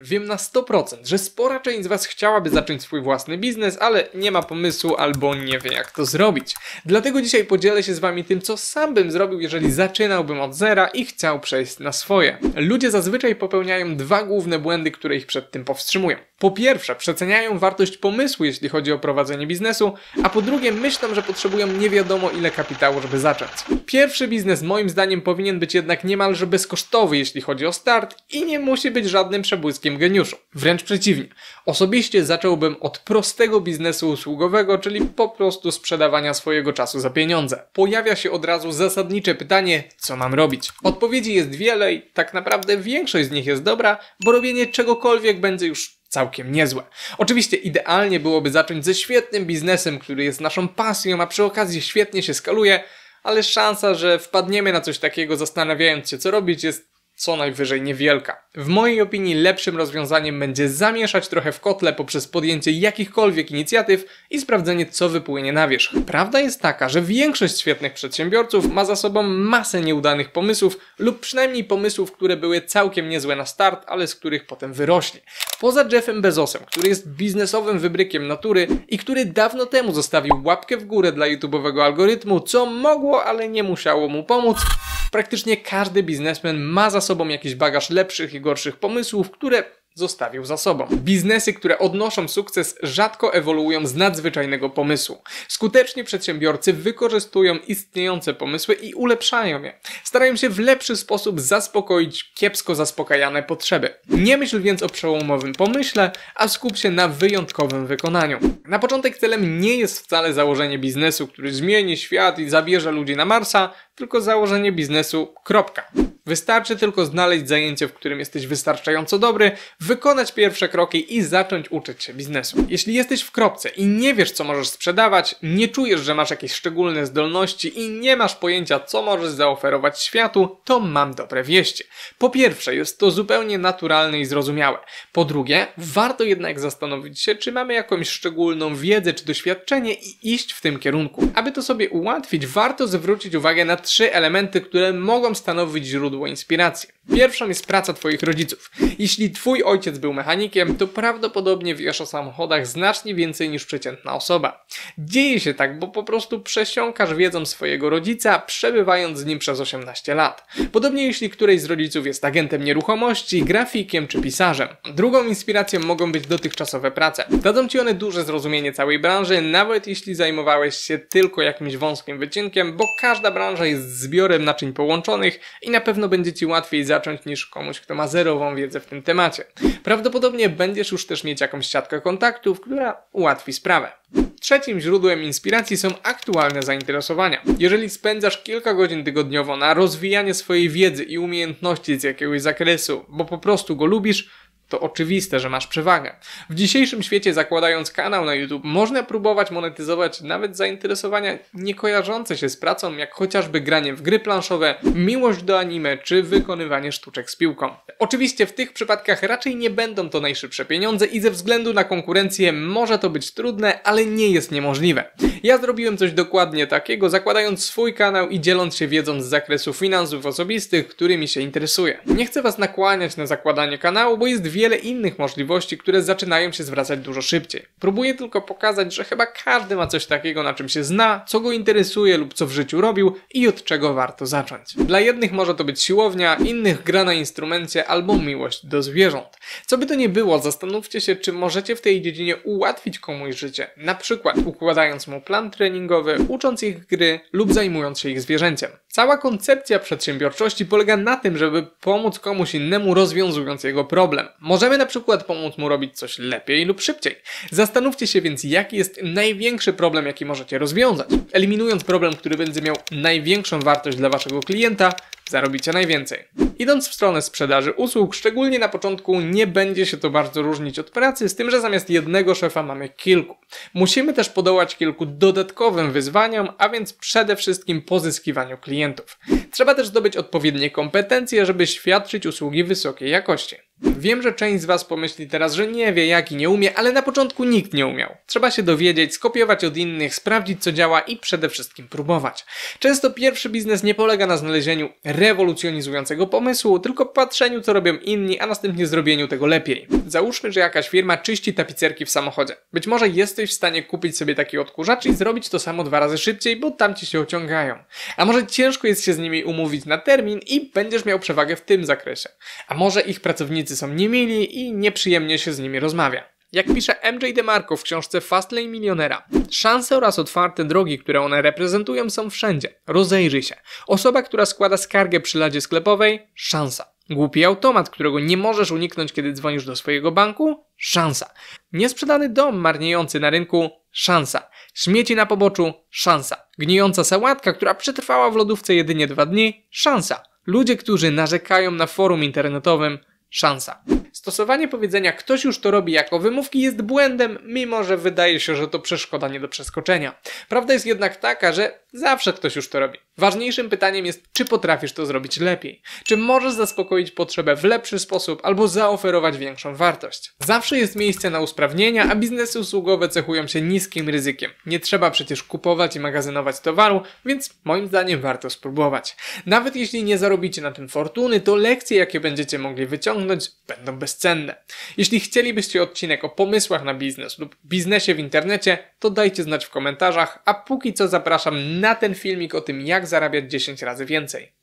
Wiem na 100%, że spora część z Was chciałaby zacząć swój własny biznes, ale nie ma pomysłu albo nie wie jak to zrobić. Dlatego dzisiaj podzielę się z Wami tym, co sam bym zrobił, jeżeli zaczynałbym od zera i chciał przejść na swoje. Ludzie zazwyczaj popełniają dwa główne błędy, które ich przed tym powstrzymują. Po pierwsze, przeceniają wartość pomysłu, jeśli chodzi o prowadzenie biznesu, a po drugie, myślą, że potrzebują nie wiadomo ile kapitału, żeby zacząć. Pierwszy biznes moim zdaniem powinien być jednak niemalże bezkosztowy, jeśli chodzi o start i nie musi być żadnym przebłyskiem geniuszu. Wręcz przeciwnie. Osobiście zacząłbym od prostego biznesu usługowego, czyli po prostu sprzedawania swojego czasu za pieniądze. Pojawia się od razu zasadnicze pytanie, co mam robić? Odpowiedzi jest wiele i tak naprawdę większość z nich jest dobra, bo robienie czegokolwiek będzie już całkiem niezłe. Oczywiście idealnie byłoby zacząć ze świetnym biznesem, który jest naszą pasją, a przy okazji świetnie się skaluje, ale szansa, że wpadniemy na coś takiego zastanawiając się co robić jest co najwyżej niewielka. W mojej opinii lepszym rozwiązaniem będzie zamieszać trochę w kotle poprzez podjęcie jakichkolwiek inicjatyw i sprawdzenie co wypłynie na wierzch. Prawda jest taka, że większość świetnych przedsiębiorców ma za sobą masę nieudanych pomysłów lub przynajmniej pomysłów, które były całkiem niezłe na start, ale z których potem wyrośli. Poza Jeffem Bezosem, który jest biznesowym wybrykiem natury i który dawno temu zostawił łapkę w górę dla YouTube'owego algorytmu, co mogło, ale nie musiało mu pomóc, praktycznie każdy biznesmen ma za sobą jakiś bagaż lepszych i gorszych pomysłów, które zostawił za sobą. Biznesy, które odnoszą sukces, rzadko ewoluują z nadzwyczajnego pomysłu. Skuteczni przedsiębiorcy wykorzystują istniejące pomysły i ulepszają je. Starają się w lepszy sposób zaspokoić kiepsko zaspokajane potrzeby. Nie myśl więc o przełomowym pomyśle, a skup się na wyjątkowym wykonaniu. Na początek celem nie jest wcale założenie biznesu, który zmieni świat i zabierze ludzi na Marsa, tylko założenie biznesu. Kropka. Wystarczy tylko znaleźć zajęcie, w którym jesteś wystarczająco dobry, wykonać pierwsze kroki i zacząć uczyć się biznesu. Jeśli jesteś w kropce i nie wiesz, co możesz sprzedawać, nie czujesz, że masz jakieś szczególne zdolności i nie masz pojęcia, co możesz zaoferować światu, to mam dobre wieści. Po pierwsze, jest to zupełnie naturalne i zrozumiałe. Po drugie, warto jednak zastanowić się, czy mamy jakąś szczególną wiedzę czy doświadczenie i iść w tym kierunku. Aby to sobie ułatwić, warto zwrócić uwagę na trzy elementy, które mogą stanowić źródło inspiracji. Pierwszą jest praca Twoich rodziców. Jeśli Twój ojciec był mechanikiem, to prawdopodobnie wiesz o samochodach znacznie więcej niż przeciętna osoba. Dzieje się tak, bo po prostu przesiąkasz wiedzą swojego rodzica, przebywając z nim przez 18 lat. Podobnie jeśli któryś z rodziców jest agentem nieruchomości, grafikiem czy pisarzem. Drugą inspiracją mogą być dotychczasowe prace. Dadzą Ci one duże zrozumienie całej branży, nawet jeśli zajmowałeś się tylko jakimś wąskim wycinkiem, bo każda branża jest zbiorem naczyń połączonych i na pewno będzie Ci łatwiej zacząć niż komuś, kto ma zerową wiedzę w tym temacie. Prawdopodobnie będziesz już też mieć jakąś siatkę kontaktów, która ułatwi sprawę. Trzecim źródłem inspiracji są aktualne zainteresowania. Jeżeli spędzasz kilka godzin tygodniowo na rozwijanie swojej wiedzy i umiejętności z jakiegoś zakresu, bo po prostu go lubisz, to oczywiste, że masz przewagę. W dzisiejszym świecie, zakładając kanał na YouTube, można próbować monetyzować nawet zainteresowania niekojarzące się z pracą, jak chociażby granie w gry planszowe, miłość do anime czy wykonywanie sztuczek z piłką. Oczywiście w tych przypadkach raczej nie będą to najszybsze pieniądze i ze względu na konkurencję może to być trudne, ale nie jest niemożliwe. Ja zrobiłem coś dokładnie takiego, zakładając swój kanał i dzieląc się wiedzą z zakresu finansów osobistych, którymi się interesuję. Nie chcę Was nakłaniać na zakładanie kanału, bo jest wiele innych możliwości, które zaczynają się zwracać dużo szybciej. Próbuję tylko pokazać, że chyba każdy ma coś takiego, na czym się zna, co go interesuje lub co w życiu robił i od czego warto zacząć. Dla jednych może to być siłownia, innych gra na instrumencie albo miłość do zwierząt. Co by to nie było, zastanówcie się, czy możecie w tej dziedzinie ułatwić komuś życie, na przykład układając mu plan treningowy, ucząc ich gry lub zajmując się ich zwierzęciem. Cała koncepcja przedsiębiorczości polega na tym, żeby pomóc komuś innemu rozwiązując jego problem. Możemy na przykład pomóc mu robić coś lepiej lub szybciej. Zastanówcie się więc, jaki jest największy problem, jaki możecie rozwiązać. Eliminując problem, który będzie miał największą wartość dla waszego klienta, zarobicie najwięcej. Idąc w stronę sprzedaży usług, szczególnie na początku nie będzie się to bardzo różnić od pracy, z tym, że zamiast jednego szefa mamy kilku. Musimy też podołać kilku dodatkowym wyzwaniom, a więc przede wszystkim pozyskiwaniu klientów. Trzeba też zdobyć odpowiednie kompetencje, żeby świadczyć usługi wysokiej jakości. Wiem, że część z Was pomyśli teraz, że nie wie jak i nie umie, ale na początku nikt nie umiał. Trzeba się dowiedzieć, skopiować od innych, sprawdzić co działa i przede wszystkim próbować. Często pierwszy biznes nie polega na znalezieniu rewolucjonizującego pomysłu, tylko patrzeniu co robią inni, a następnie zrobieniu tego lepiej. Załóżmy, że jakaś firma czyści tapicerki w samochodzie. Być może jesteś w stanie kupić sobie taki odkurzacz i zrobić to samo dwa razy szybciej, bo tamci się ociągają. A może ciężko jest się z nimi umówić na termin i będziesz miał przewagę w tym zakresie. A może ich pracownicy są niemili i nieprzyjemnie się z nimi rozmawia. Jak pisze MJ DeMarco w książce Fastlane Milionera, szanse oraz otwarte drogi, które one reprezentują są wszędzie. Rozejrzyj się. Osoba, która składa skargę przy ladzie sklepowej, szansa. Głupi automat, którego nie możesz uniknąć, kiedy dzwonisz do swojego banku? Szansa. Niesprzedany dom marniejący na rynku? Szansa. Śmieci na poboczu? Szansa. Gnijąca sałatka, która przetrwała w lodówce jedynie dwa dni? Szansa. Ludzie, którzy narzekają na forum internetowym? Szansa. Stosowanie powiedzenia ktoś już to robi jako wymówki jest błędem, mimo że wydaje się, że to przeszkoda nie do przeskoczenia. Prawda jest jednak taka, że zawsze ktoś już to robi. Ważniejszym pytaniem jest, czy potrafisz to zrobić lepiej? Czy możesz zaspokoić potrzebę w lepszy sposób albo zaoferować większą wartość? Zawsze jest miejsce na usprawnienia, a biznesy usługowe cechują się niskim ryzykiem. Nie trzeba przecież kupować i magazynować towaru, więc moim zdaniem warto spróbować. Nawet jeśli nie zarobicie na tym fortuny, to lekcje, jakie będziecie mogli wyciągnąć, będą bezcenne. Jeśli chcielibyście odcinek o pomysłach na biznes lub biznesie w internecie, to dajcie znać w komentarzach, a póki co zapraszam na ten filmik o tym, jak zarabiać 10 razy więcej.